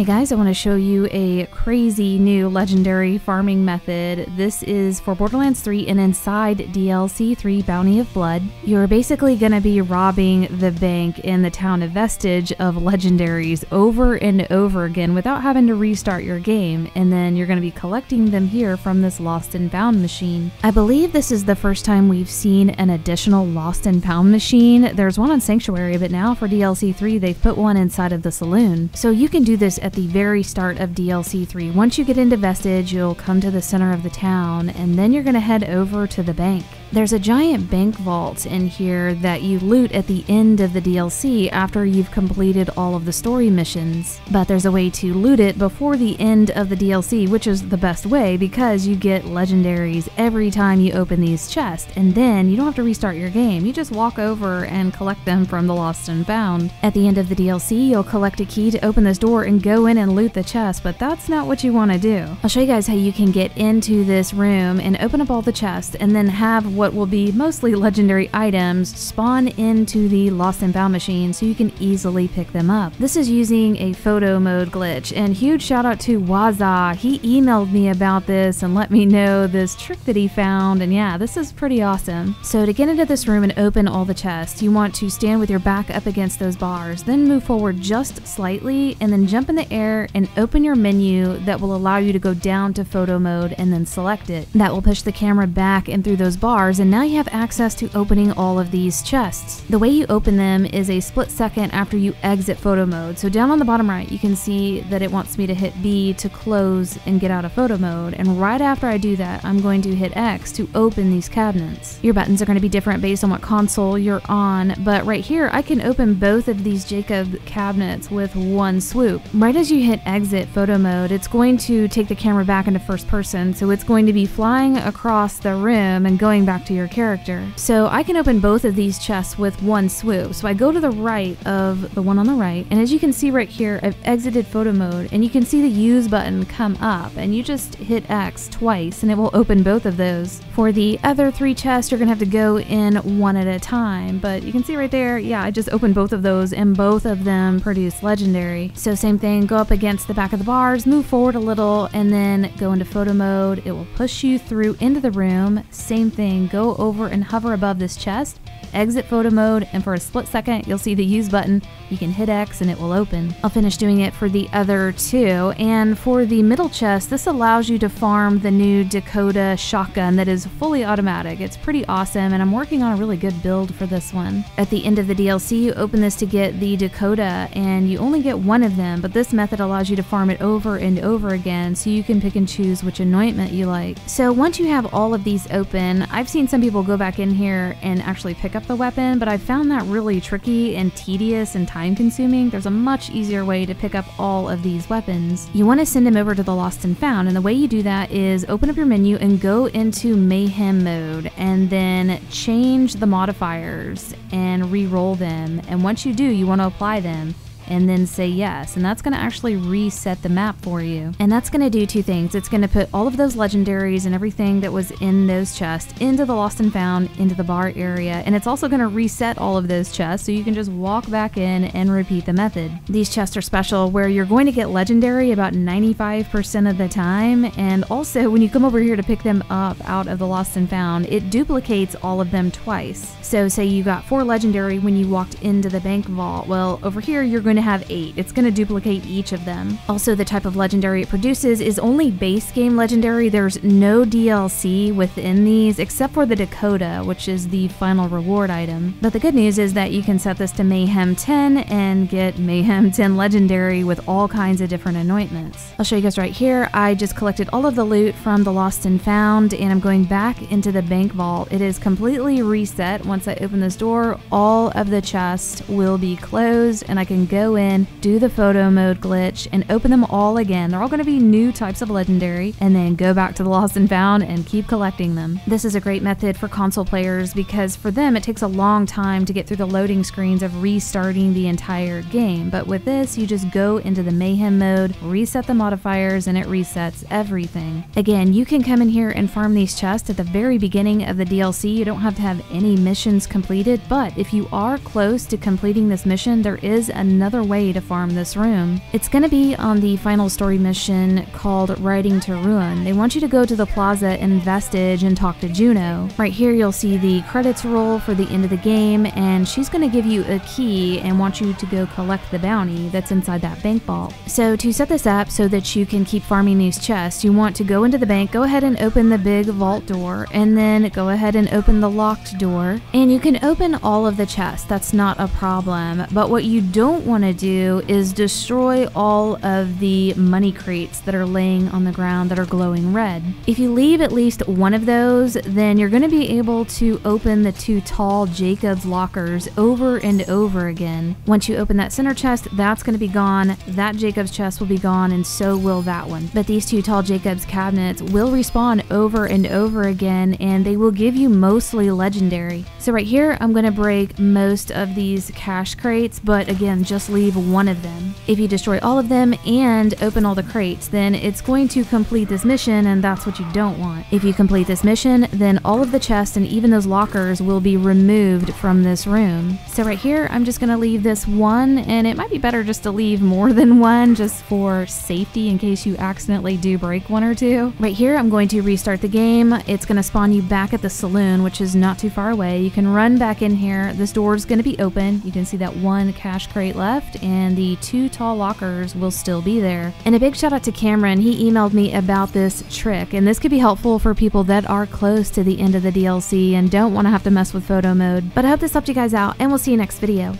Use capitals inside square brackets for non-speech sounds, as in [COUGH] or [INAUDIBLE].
Hey guys, I want to show you a crazy new legendary farming method. This is for Borderlands 3 and inside DLC 3 Bounty of Blood. You're basically going to be robbing the bank in the town of Vestige of legendaries over and over again without having to restart your game, and then you're going to be collecting them here from this Lost and Found machine. I believe this is the first time we've seen an additional Lost and Found machine. There's one on Sanctuary, but now for DLC 3 they've put one inside of the saloon. So you can do this at the very start of DLC 3. Once you get into Vestige, you'll come to the center of the town, and then you're going to head over to the bank. There's a giant bank vault in here that you loot at the end of the DLC after you've completed all of the story missions. But there's a way to loot it before the end of the DLC, which is the best way because you get legendaries every time you open these chests, and then you don't have to restart your game. You just walk over and collect them from the Lost and Found. At the end of the DLC, you'll collect a key to open this door and go in and loot the chest, but that's not what you want to do. I'll show you guys how you can get into this room and open up all the chests and then have what will be mostly legendary items spawn into the Lost and Found machine so you can easily pick them up. This is using a photo mode glitch, and huge shout out to Waza. He emailed me about this and let me know this trick that he found, and yeah, this is pretty awesome. So to get into this room and open all the chests, you want to stand with your back up against those bars, then move forward just slightly, and then jump in the air and open your menu that will allow you to go down to photo mode and then select it. That will push the camera back and through those bars, and now you have access to opening all of these chests. The way you open them is a split second after you exit photo mode. So down on the bottom right, you can see that it wants me to hit B to close and get out of photo mode. And right after I do that, I'm going to hit X to open these cabinets. Your buttons are going to be different based on what console you're on, but right here, I can open both of these Jacob cabinets with one swoop. Right as you hit exit photo mode, it's going to take the camera back into first person, so it's going to be flying across the room and going back to your character. So I can open both of these chests with one swoop. So I go to the right of the one on the right, and as you can see right here, I've exited photo mode, and you can see the use button come up, and you just hit X twice, and it will open both of those. For the other three chests, you're gonna have to go in one at a time, but you can see right there, yeah, I just opened both of those, and both of them produce legendary. So same thing, go up against the back of the bars, move forward a little, and then go into photo mode. It will push you through into the room. Same thing, go over and hover above this chest exit photo mode, and for a split second, you'll see the use button. You can hit X and it will open. I'll finish doing it for the other two. And for the middle chest, this allows you to farm the new Dakota shotgun that is fully automatic. It's pretty awesome, and I'm working on a really good build for this one. At the end of the DLC, you open this to get the Dakota, and you only get one of them, but this method allows you to farm it over and over again, so you can pick and choose which anointment you like. So once you have all of these open, I've seen some people go back in here and actually pick up the weapon, but I found that really tricky and tedious and time consuming. There's a much easier way to pick up all of these weapons. You want to send them over to the Lost and Found, and the way you do that is open up your menu and go into Mayhem mode, and then change the modifiers and re-roll them. And once you do, you want to apply them and then say yes. And that's going to actually reset the map for you. And that's going to do two things. It's going to put all of those legendaries and everything that was in those chests into the lost and found into the bar area. And it's also going to reset all of those chests so you can just walk back in and repeat the method. These chests are special where you're going to get legendary about 95% of the time. And also when you come over here to pick them up out of the lost and found, it duplicates all of them twice. So say you got four legendary when you walked into the bank vault. Well, over here you're going to to have eight. It's going to duplicate each of them. Also, the type of legendary it produces is only base game legendary. There's no DLC within these except for the Dakota, which is the final reward item. But the good news is that you can set this to Mayhem 10 and get Mayhem [LAUGHS] 10 legendary with all kinds of different anointments. I'll show you guys right here. I just collected all of the loot from the Lost and Found and I'm going back into the bank vault. It is completely reset. Once I open this door, all of the chests will be closed and I can go in, do the photo mode glitch, and open them all again. They're all going to be new types of legendary, and then go back to the lost and found and keep collecting them. This is a great method for console players because for them it takes a long time to get through the loading screens of restarting the entire game. But with this, you just go into the mayhem mode, reset the modifiers, and it resets everything. Again, you can come in here and farm these chests at the very beginning of the DLC. You don't have to have any missions completed, but if you are close to completing this mission, there is another particular way to farm this room. It's going to be on the final story mission called Riding to Ruin. They want you to go to the plaza in Vestige and talk to Juno. Right here, you'll see the credits roll for the end of the game, and she's going to give you a key and want you to go collect the bounty that's inside that bank vault. So, to set this up so that you can keep farming these chests, you want to go into the bank, go ahead and open the big vault door, and then go ahead and open the locked door. And you can open all of the chests, that's not a problem. But what you don't want to do is destroy all of the money crates that are laying on the ground that are glowing red. If you leave at least one of those, then you're going to be able to open the two tall Jakobs lockers over and over again. Once you open that center chest, that's going to be gone. That Jakobs chest will be gone, and so will that one. But these two tall Jakobs cabinets will respawn over and over again, and they will give you mostly legendary. So right here, I'm going to break most of these cash crates, but again, just leave one of them. If you destroy all of them and open all the crates, then it's going to complete this mission, and that's what you don't want. If you complete this mission, then all of the chests and even those lockers will be removed from this room. So right here, I'm just going to leave this one, and it might be better just to leave more [LAUGHS] than one just for safety in case you accidentally do break one or two. Right here, I'm going to restart the game. It's going to spawn you back at the saloon, which is not too far away. You can run back in here. This door is going to be open. You can see that one cash crate left, and the two tall lockers will still be there. And a big shout out to Cameron. He emailed me about this trick, and this could be helpful for people that are close to the end of the DLC and don't want to have to mess with photo mode. But I hope this helped you guys out, and we'll see you next video.